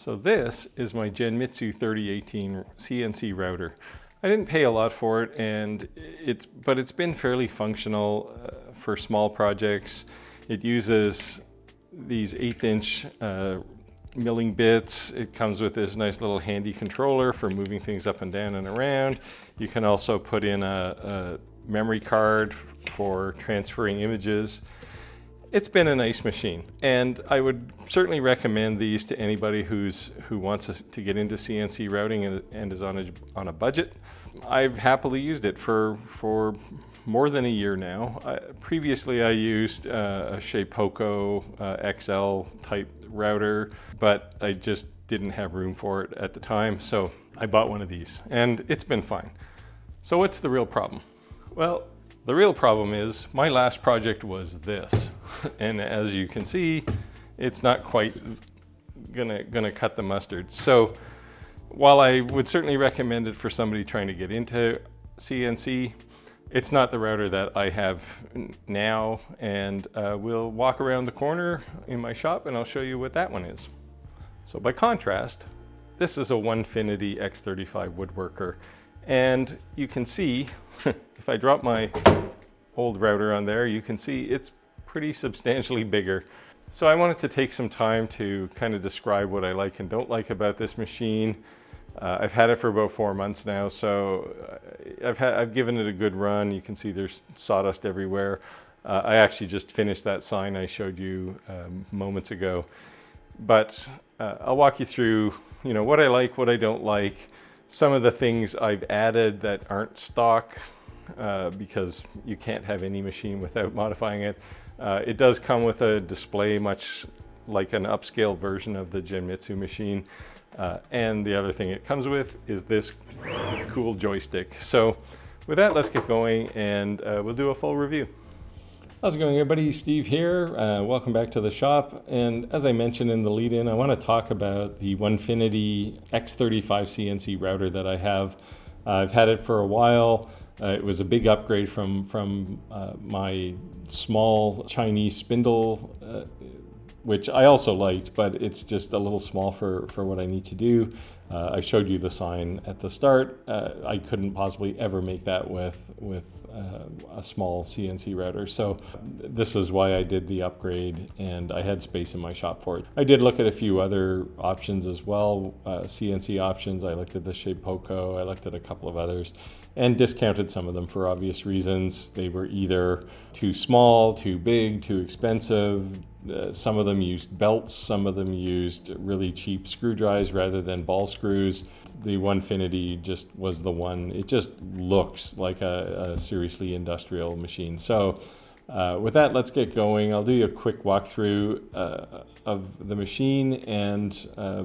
So this is my Genmitsu 3018 CNC router. I didn't pay a lot for it, and it's but it's been fairly functional uh, for small projects. It uses these eighth inch uh, milling bits. It comes with this nice little handy controller for moving things up and down and around. You can also put in a, a memory card for transferring images it's been a nice machine and I would certainly recommend these to anybody who's who wants to get into CNC routing and, and, is on a, on a budget. I've happily used it for, for more than a year now. I, previously I used uh, a Shapeoko uh, XL type router, but I just didn't have room for it at the time. So I bought one of these and it's been fine. So what's the real problem? Well, the real problem is my last project was this. and as you can see, it's not quite gonna, gonna cut the mustard. So while I would certainly recommend it for somebody trying to get into CNC, it's not the router that I have now and uh, we'll walk around the corner in my shop and I'll show you what that one is. So by contrast, this is a Onefinity X35 woodworker and you can see if I drop my old router on there you can see it's pretty substantially bigger. So I wanted to take some time to kind of describe what I like and don't like about this machine. Uh, I've had it for about four months now, so uh, I've, I've given it a good run. You can see there's sawdust everywhere. Uh, I actually just finished that sign I showed you um, moments ago. But uh, I'll walk you through you know, what I like, what I don't like, some of the things I've added that aren't stock uh, because you can't have any machine without modifying it. Uh, it does come with a display much like an upscale version of the Genmitsu machine. Uh, and the other thing it comes with is this cool joystick. So with that, let's get going and uh, we'll do a full review. How's it going everybody? Steve here. Uh, welcome back to the shop. And as I mentioned in the lead in, I want to talk about the Onefinity X35 CNC router that I have. I've had it for a while. Uh, it was a big upgrade from, from uh, my small Chinese spindle, uh, which I also liked, but it's just a little small for, for what I need to do. Uh, I showed you the sign at the start. Uh, I couldn't possibly ever make that with, with uh, a small CNC router. So this is why I did the upgrade and I had space in my shop for it. I did look at a few other options as well, CNC options. I looked at the Shapeoko, I looked at a couple of others and discounted some of them for obvious reasons. They were either too small, too big, too expensive. Uh, some of them used belts, some of them used really cheap screw drives rather than ball screws. The Onefinity just was the one, it just looks like a, a seriously industrial machine. So uh, with that, let's get going. I'll do you a quick walkthrough uh, of the machine and uh,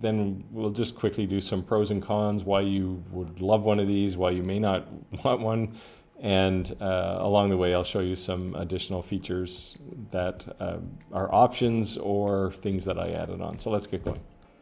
then we'll just quickly do some pros and cons, why you would love one of these, why you may not want one, and uh, along the way I'll show you some additional features that uh, are options or things that I added on. So let's get going.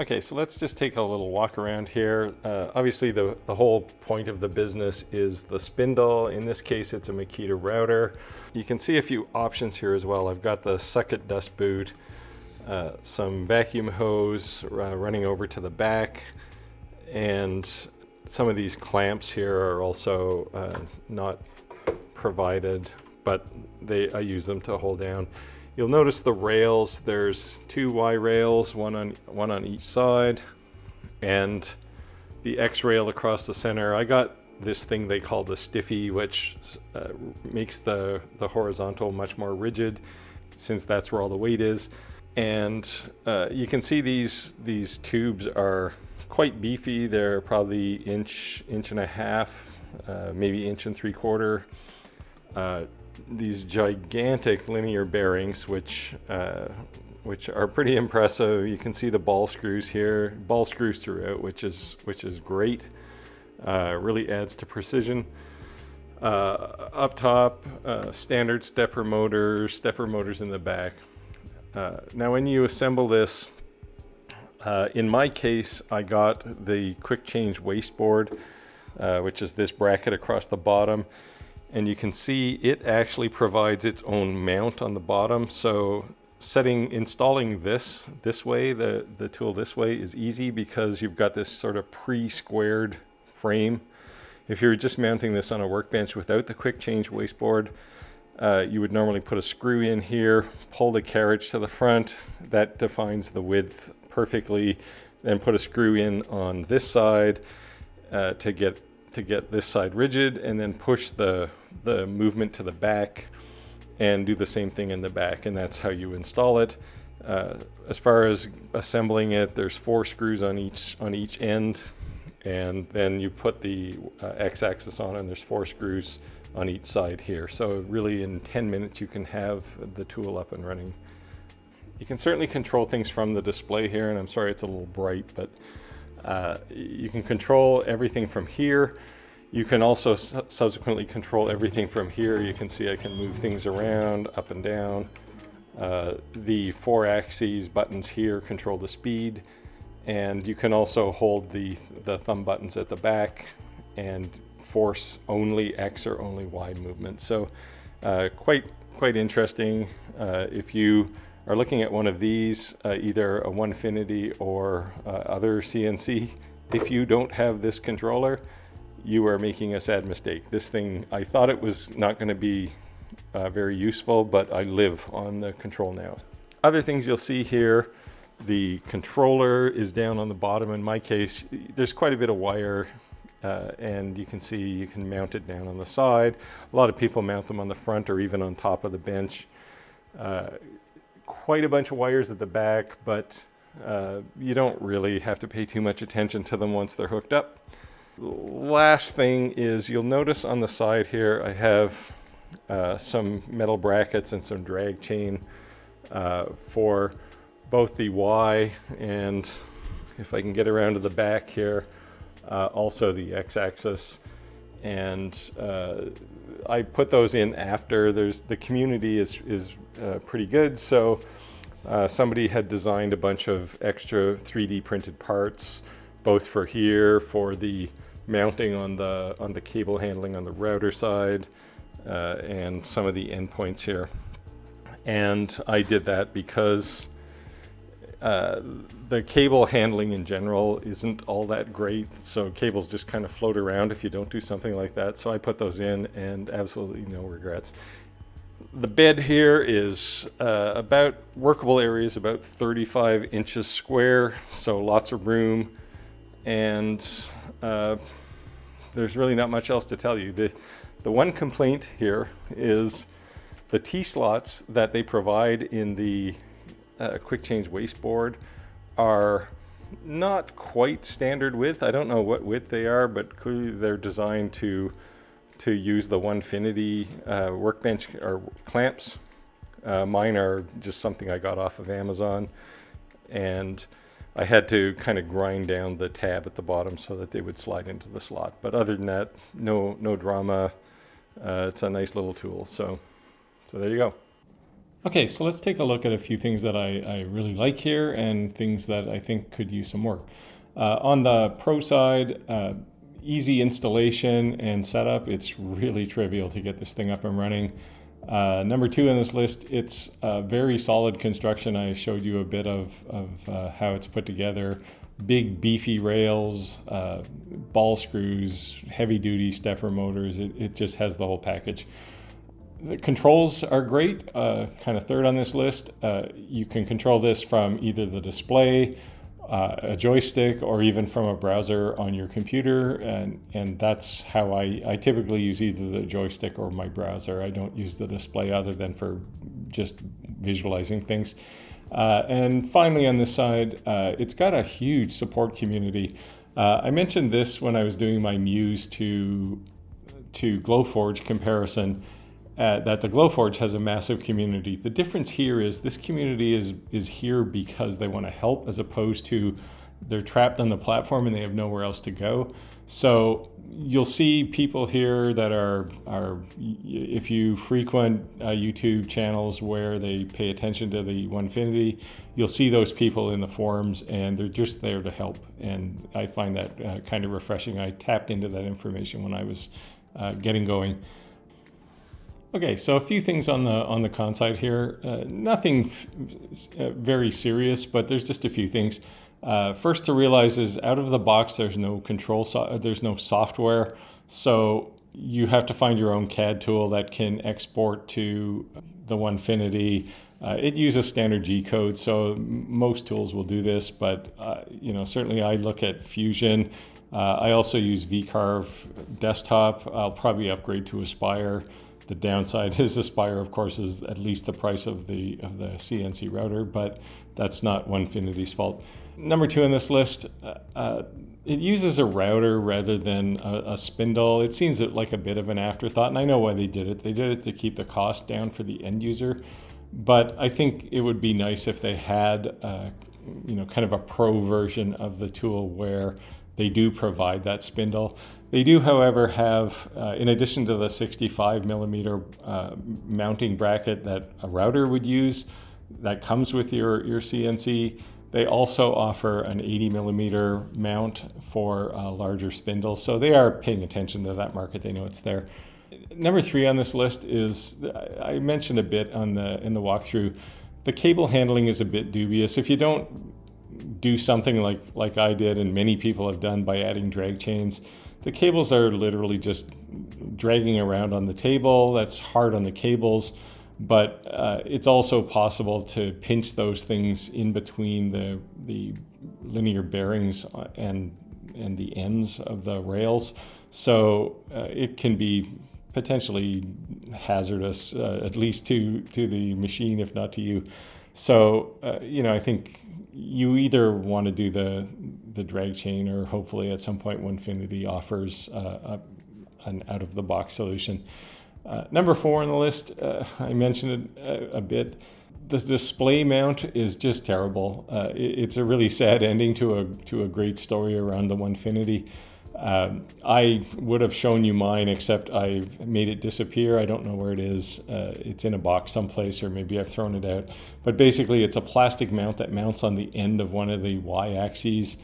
Okay, so let's just take a little walk around here. Uh, obviously the, the whole point of the business is the spindle. In this case, it's a Makita router. You can see a few options here as well. I've got the Suckit dust boot, uh, some vacuum hose uh, running over to the back, and some of these clamps here are also uh, not provided, but they I use them to hold down. You'll notice the rails, there's two Y rails, one on, one on each side, and the X rail across the center. I got this thing they call the stiffy, which uh, makes the, the horizontal much more rigid since that's where all the weight is. And uh, you can see these, these tubes are quite beefy. They're probably inch, inch and a half, uh, maybe inch and three quarter. Uh, these gigantic linear bearings, which uh, which are pretty impressive. You can see the ball screws here, ball screws throughout, which is which is great. Uh, really adds to precision. Uh, up top, uh, standard stepper motors, stepper motors in the back. Now when you assemble this, uh, in my case, I got the quick change waste board, uh, which is this bracket across the bottom. And you can see it actually provides its own mount on the bottom. So setting, installing this this way, the, the tool this way is easy because you've got this sort of pre-squared frame. If you're just mounting this on a workbench without the quick change wasteboard, uh, you would normally put a screw in here, pull the carriage to the front, that defines the width perfectly, then put a screw in on this side uh, to get to get this side rigid, and then push the, the movement to the back and do the same thing in the back, and that's how you install it. Uh, as far as assembling it, there's four screws on each on each end, and then you put the uh, x-axis on, and there's four screws on each side here. So really in 10 minutes you can have the tool up and running. You can certainly control things from the display here, and I'm sorry it's a little bright, but uh, you can control everything from here. You can also su subsequently control everything from here. You can see I can move things around, up and down. Uh, the four axes buttons here control the speed, and you can also hold the, the thumb buttons at the back and force only X or only Y movement. So uh, quite, quite interesting. Uh, if you are looking at one of these, uh, either a Onefinity or uh, other CNC, if you don't have this controller, you are making a sad mistake. This thing, I thought it was not going to be uh, very useful, but I live on the control now. Other things you'll see here, the controller is down on the bottom. In my case, there's quite a bit of wire uh, and you can see you can mount it down on the side. A lot of people mount them on the front or even on top of the bench. Uh, quite a bunch of wires at the back, but uh, you don't really have to pay too much attention to them once they're hooked up. Last thing is you'll notice on the side here I have uh, some metal brackets and some drag chain uh, for both the Y and if I can get around to the back here, uh, also the x-axis and uh, I put those in after there's the community is is uh, pretty good. So uh, somebody had designed a bunch of extra 3d printed parts both for here for the mounting on the on the cable handling on the router side uh, and some of the endpoints here. And I did that because uh, the cable handling in general isn't all that great, so cables just kind of float around if you don't do something like that. So I put those in and absolutely no regrets. The bed here is uh, about workable areas about 35 inches square, so lots of room, and uh, there's really not much else to tell you. The, the one complaint here is the T-slots that they provide in the uh, quick change wasteboard are not quite standard width. I don't know what width they are, but clearly they're designed to to use the Onefinity uh, workbench or clamps. Uh, mine are just something I got off of Amazon, and I had to kind of grind down the tab at the bottom so that they would slide into the slot. But other than that, no no drama. Uh, it's a nice little tool. So so there you go. Okay, so let's take a look at a few things that I, I really like here and things that I think could use some work. Uh, on the pro side, uh, easy installation and setup. It's really trivial to get this thing up and running. Uh, number two in this list, it's very solid construction. I showed you a bit of, of uh, how it's put together. Big beefy rails, uh, ball screws, heavy duty stepper motors. It, it just has the whole package. The controls are great, uh, kind of third on this list. Uh, you can control this from either the display, uh, a joystick, or even from a browser on your computer. And, and that's how I, I typically use either the joystick or my browser. I don't use the display other than for just visualizing things. Uh, and finally on this side, uh, it's got a huge support community. Uh, I mentioned this when I was doing my Muse to, to Glowforge comparison uh, that the Glowforge has a massive community. The difference here is this community is is here because they want to help, as opposed to they're trapped on the platform and they have nowhere else to go. So you'll see people here that are are if you frequent uh, YouTube channels where they pay attention to the Onefinity, you'll see those people in the forums and they're just there to help. And I find that uh, kind of refreshing. I tapped into that information when I was uh, getting going. Okay, so a few things on the on the con side here. Uh, nothing uh, very serious, but there's just a few things. Uh, first to realize is out of the box, there's no control, so- there's no software, so you have to find your own CAD tool that can export to the Onefinity. Uh, it uses standard G code, so most tools will do this. But uh, you know, certainly I look at Fusion. Uh, I also use VCarve desktop. I'll probably upgrade to Aspire. The downside is Aspire, of course, is at least the price of the of the CNC router, but that's not Onefinity's fault. Number two on this list, uh, uh, it uses a router rather than a, a, spindle. It seems like a bit of an afterthought, and I know why they did it. They did it to keep the cost down for the end user, but I think it would be nice if they had, uh, you know, kind of a pro version of the tool where they do provide that spindle. They do, however, have, uh, in addition to the 65 millimeter uh, mounting bracket that a router would use, that comes with your, your CNC, they also offer an 80 millimeter mount for a larger spindle. So they are paying attention to that market. They know it's there. Number three on this list is I mentioned a bit on the in the walkthrough. The cable handling is a bit dubious. If you don't do something like like I did and many people have done by adding drag chains, the cables are literally just dragging around on the table. That's hard on the cables but uh, it's also possible to pinch those things in between the the linear bearings uh, and and the ends of the rails. So uh, it can be potentially hazardous, uh, at least to to the machine, if not to you. So uh, you know, I think you either want to do the the drag chain, or hopefully at some point, Onefinity offers uh, a, an out of the box solution. Uh, number four on the list, uh, I mentioned it a, a, bit. The display mount is just terrible. Uh, it, it's a really sad ending to a to a great story around the Onefinity. Um, I would have shown you mine, except I've made it disappear. I don't know where it is. Uh, it's in a box someplace, or maybe I've thrown it out. But basically, it's a plastic mount that mounts on the end of one of the y axes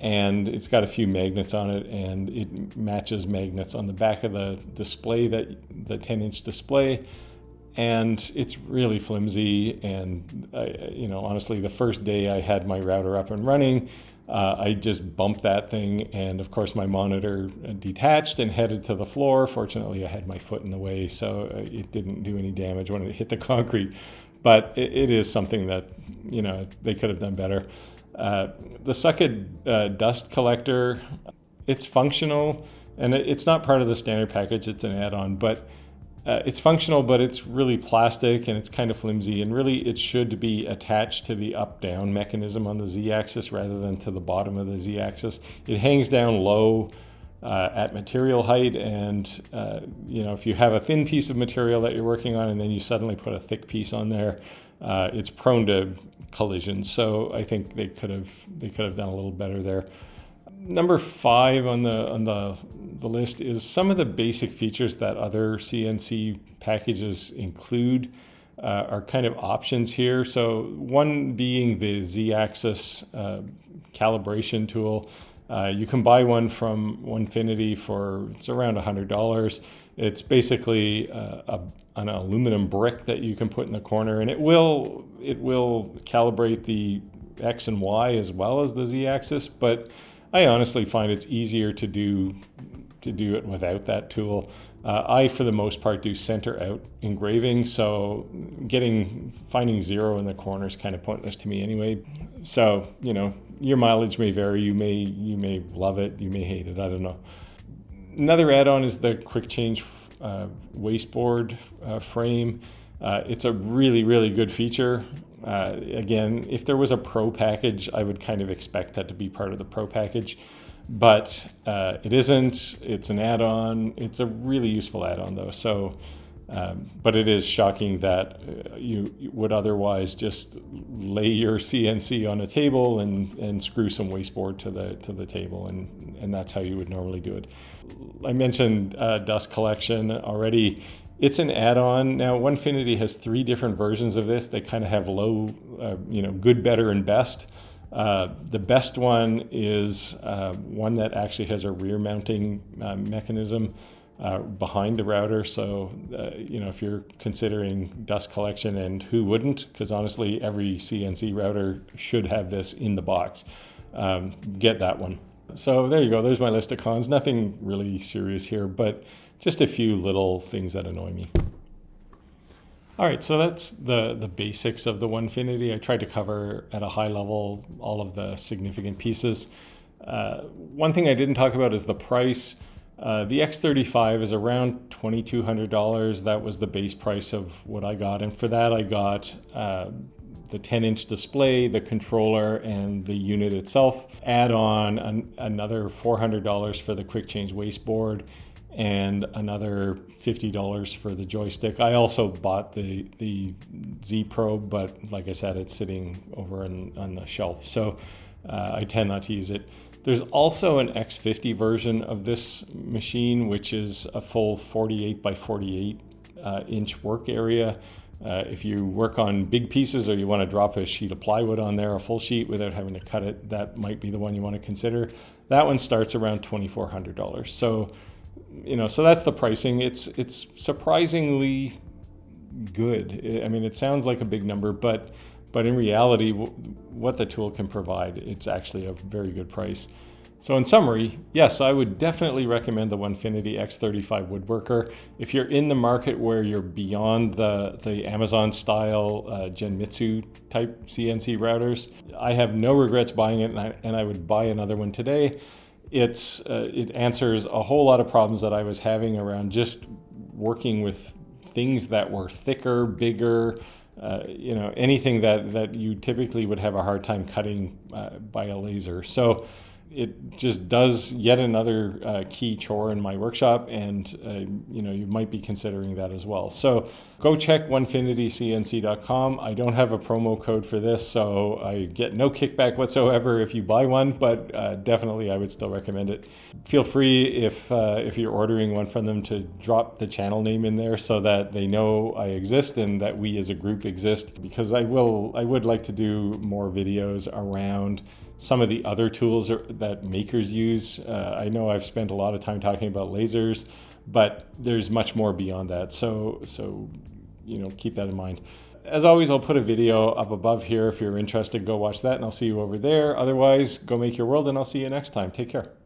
and it's got a few magnets on it and it matches magnets on the back of the display that the 10 inch display and it's really flimsy and I, you know honestly the first day i had my router up and running uh, i just bumped that thing and of course my monitor detached and headed to the floor. Fortunately i had my foot in the way so uh, it didn't do any damage when it hit the concrete. But it, it is something that you know they could have done better. Uh, the Suckit uh, dust collector, it's functional and it's not part of the standard package, it's an add-on, but uh, it's functional, but it's really plastic and it's kind of flimsy. And really, it should be attached to the up-down mechanism on the z-axis rather than to the bottom of the z-axis. It hangs down low uh, at material height, and uh, you know if you have a thin piece of material that you're working on, and then you suddenly put a thick piece on there, uh, it's prone to collisions. So I think they could have they could have done a little better there. Number five on the on the the list is some of the basic features that other CNC packages include. Uh, are kind of options here. So one being the Z-axis uh, calibration tool. Uh, you can buy one from Onefinity for it's around $100. It's basically uh, a, an aluminum brick that you can put in the corner, and it will it will calibrate the x and y as well as the z-axis. But I honestly find it's easier to do to do it without that tool. Uh, I, for the most part, do center out engraving, so getting finding zero in the corner is kind of pointless to me anyway. So you know, your mileage may vary. You may you may love it, you may hate it. I don't know. Another add-on is the quick change uh, wasteboard uh, frame. Uh, it's a really, really good feature. Uh, again, if there was a pro package, I would kind of expect that to be part of the pro package, but uh, it isn't. It's an add-on. It's a really useful add-on though. So um, but it is shocking that uh, you would otherwise just lay your CNC on a table and, and screw some wasteboard to the to the table, and, and that's how you would normally do it. I mentioned uh, dust collection already. It's an add-on. Now, Onefinity has three different versions of this. They kind of have low, uh, you know, good, better, and best. Uh, the best one is uh, one that actually has a rear mounting uh, mechanism uh, behind the router. So, uh, you know, if you're considering dust collection, and who wouldn't, because honestly, every CNC router should have this in the box, um, get that one. So there you go. There's my list of cons. Nothing really serious here, but just a few little things that annoy me. All right, so that's the, the basics of the Onefinity. I tried to cover at a high level all of the significant pieces. Uh, one thing I didn't talk about is the price. Uh, the X35 is around $2,200. That was the base price of what I got. And for that, I got uh, the 10 inch display, the controller, and the unit itself. Add on an, another $400 for the quick change wasteboard and another $50 for the joystick. I also bought the, the Z Probe, but like I said, it's sitting over on, on the shelf. So uh, I tend not to use it. There's also an X50 version of this machine, which is a full 48 by 48 uh, inch work area. Uh, if you work on big pieces or you want to drop a sheet of plywood on there, a full sheet without having to cut it, that might be the one you want to consider. That one starts around $2,400. So, you know, so that's the pricing. It's it's surprisingly good. I mean, it sounds like a big number, but but in reality, what the tool can provide, it's actually a very good price. So in summary, yes, I would definitely recommend the Onefinity X35 Woodworker. If you're in the market where you're beyond the, the Amazon style uh, Genmitsu type CNC routers, I have no regrets buying it and I, and I would buy another one today. It's, uh, it answers a whole lot of problems that I was having around just working with things that were thicker, bigger, uh, you know, anything that, that you typically would have a hard time cutting uh, by a laser. So it just does yet another uh, key chore in my workshop and uh, you know you might be considering that as well. So go check onefinitycnc.com i don't have a promo code for this so i get no kickback whatsoever if you buy one but uh, definitely i would still recommend it. Feel free if uh, if you're ordering one from them to drop the channel name in there so that they know i exist and that we as a group exist because i will i would like to do more videos around some of the other tools that makers use. Uh, I know I've spent a lot of time talking about lasers, but there's much more beyond that. So, so you know, keep that in mind. As always, I'll put a video up above here if you're interested. Go watch that, and I'll see you over there. Otherwise, go make your world, and I'll see you next time. Take care.